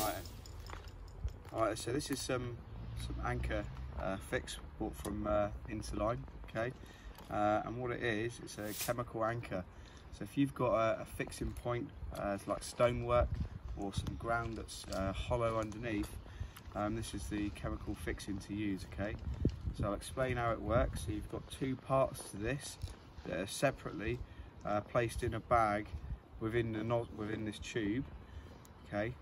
Right. Alright, so this is some some anchor uh, fix bought from uh, Interline, okay? Uh, and what it is, it's a chemical anchor. So if you've got a, a fixing point, uh, it's like stonework or some ground that's uh, hollow underneath, um, this is the chemical fixing to use, okay? So I'll explain how it works. So you've got two parts to this that are separately uh, placed in a bag within the within this tube, okay?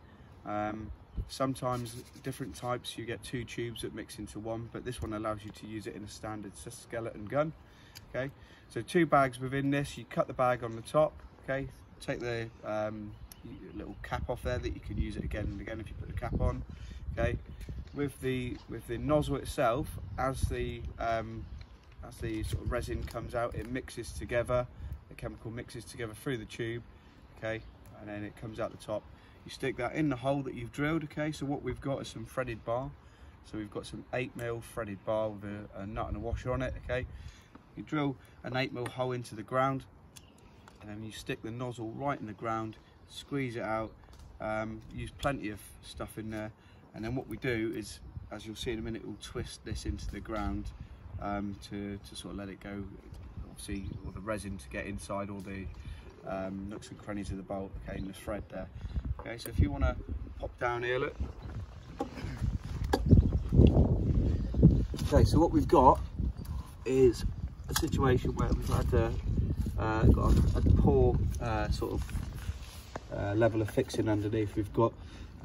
Um, sometimes different types you get two tubes that mix into one but this one allows you to use it in a standard skeleton gun okay? So two bags within this you cut the bag on the top okay? Take the um, little cap off there that you can use it again and again if you put the cap on okay? With the with the nozzle itself as the um, as the sort of resin comes out it mixes together the chemical mixes together through the tube okay? And then it comes out the top you stick that in the hole that you've drilled okay? So what we've got is some threaded bar. So we've got some 8 mil threaded bar with a, a nut and a washer on it okay? You drill an 8 mil hole into the ground and then you stick the nozzle right in the ground squeeze it out um, use plenty of stuff in there and then what we do is as you'll see in a minute we'll twist this into the ground um, to, to sort of let it go obviously all the resin to get inside all the um, nooks and crannies of the bolt okay and the thread there okay so if you want to pop down here look. Okay so what we've got is a situation where we've had a, uh, got a, a poor uh, sort of uh, level of fixing underneath. We've got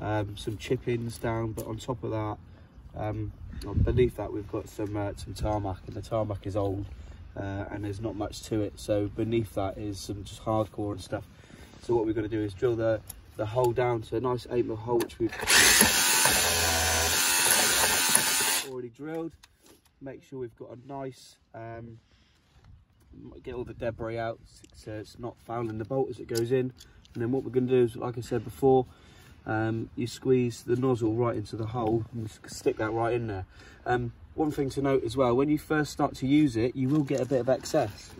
um, some chippings down but on top of that um, beneath that we've got some uh, some tarmac and the tarmac is old uh, and there's not much to it. So beneath that is some just hardcore and stuff. So what we're going to do is drill the the hole down to a nice 8 mil hole which we've already drilled. Make sure we've got a nice um, get all the debris out so it's not fouling the bolt as it goes in. And then what we're going to do is like I said before um, you squeeze the nozzle right into the hole and stick that right in there. Um, one thing to note as well, when you first start to use it, you will get a bit of excess.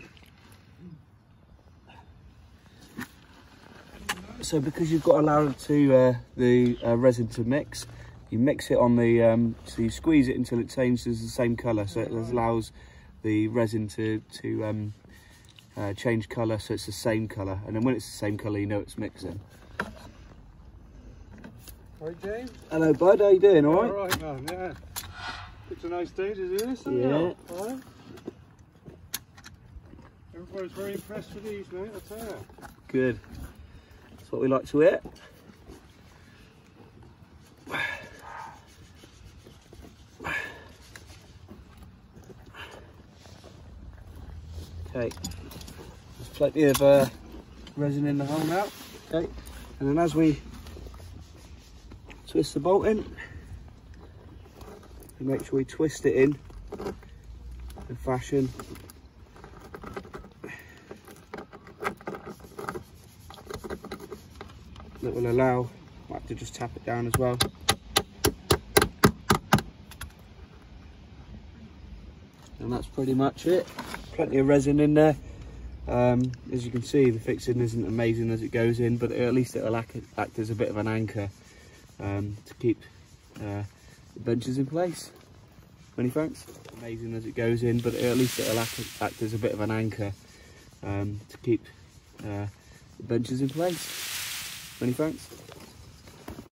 So because you've got to allow to, uh, the uh, resin to mix, you mix it on the, um, so you squeeze it until it changes the same colour, so it allows the resin to, to um, uh, change colour so it's the same colour. And then when it's the same colour, you know it's mixing. Hi James. Hello bud, how you doing, alright? Alright man, yeah. It's a nice day to do this, isn't yeah. it? Right? Everybody's very impressed with these, mate, I tell you. Good. That's what we like to hear. Okay, there's plenty of uh, resin in the hole now. Okay, and then as we twist the bolt in, and make sure we twist it in in fashion that will allow might have to just tap it down as well and that's pretty much it plenty of resin in there um, as you can see the fixing isn't amazing as it goes in but at least it'll act, act as a bit of an anchor um, to keep uh, the benches in place. Many thanks. Amazing as it goes in, but at least it'll act, act as a bit of an anchor um, to keep uh, the benches in place. Many thanks.